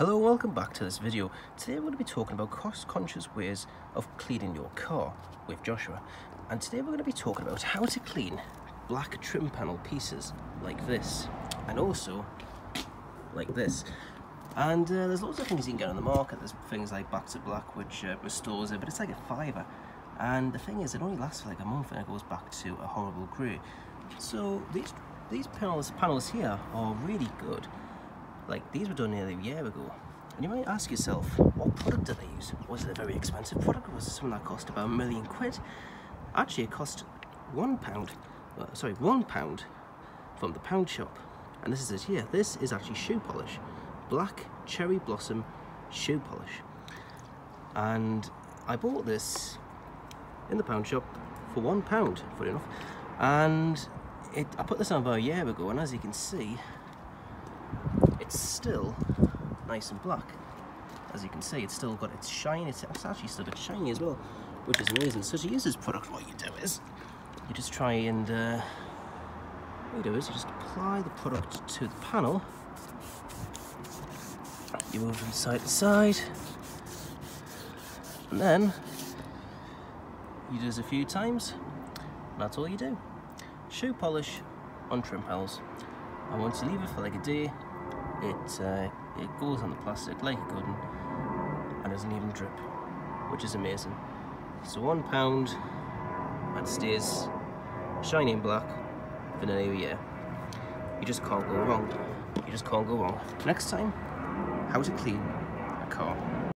Hello welcome back to this video. Today we're going to be talking about cost-conscious ways of cleaning your car with Joshua. And today we're going to be talking about how to clean black trim panel pieces like this. And also like this. And uh, there's lots of things you can get on the market. There's things like Back to Black which uh, restores it, but it's like a fiver. And the thing is, it only lasts for like a month and it goes back to a horrible grey. So these these panels panels here are really good like these were done nearly a year ago. And you might ask yourself, what product did they use? Was it a very expensive product? Was it something that cost about a million quid? Actually, it cost one pound, uh, sorry, one pound from the pound shop. And this is it here. This is actually shoe polish. Black cherry blossom shoe polish. And I bought this in the pound shop for one pound, funny enough. And it, I put this on about a year ago, and as you can see, it's still nice and black. As you can see, it's still got its shine. It's, actually still a bit shiny as well, which is amazing. So to use this product, what you do is you just try and uh, what you do is you just apply the product to the panel. You move from side to side, and then you do this a few times. that's all you do. Shoe polish on trim panels. And once you leave it for like a day, it uh, it goes on the plastic like a good one and doesn't even drip which is amazing. So one pound and stays shiny and black for nearly a year. You just can't go wrong. You just can't go wrong. Next time how to clean a car